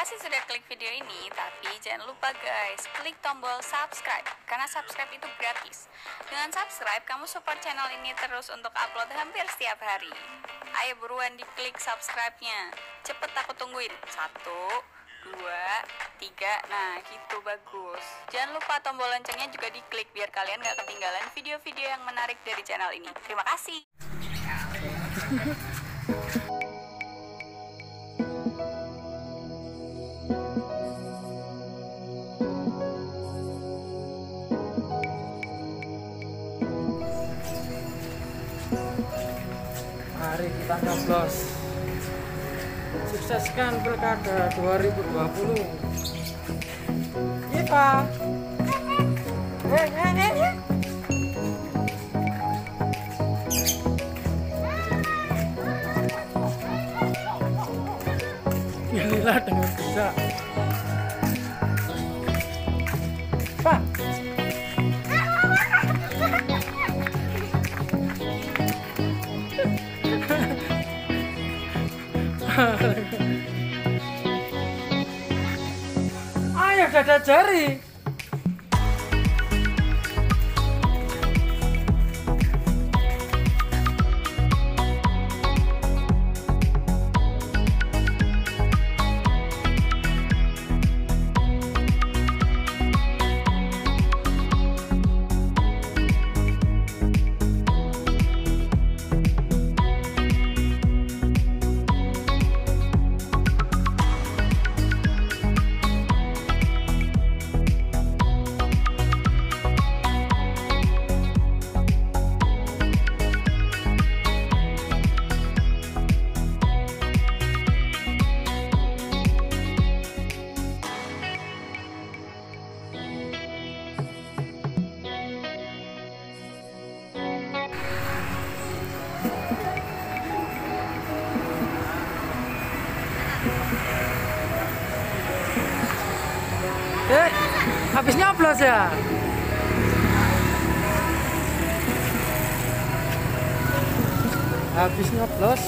kasih sudah klik video ini, tapi jangan lupa guys, klik tombol subscribe, karena subscribe itu gratis. Dengan subscribe, kamu support channel ini terus untuk upload hampir setiap hari. Ayo buruan diklik subscribe-nya. Cepet aku tungguin. Satu, dua, tiga, nah gitu bagus. Jangan lupa tombol loncengnya juga diklik biar kalian gak ketinggalan video-video yang menarik dari channel ini. Terima kasih. Mari kita nyoblos. Sukseskan pilkada 2020. Iya Pak. Eh, eh, eh, eh. Dengan bisa. Ayo dada jari. Eh, habis nyoblos ya? Habis nyoblos.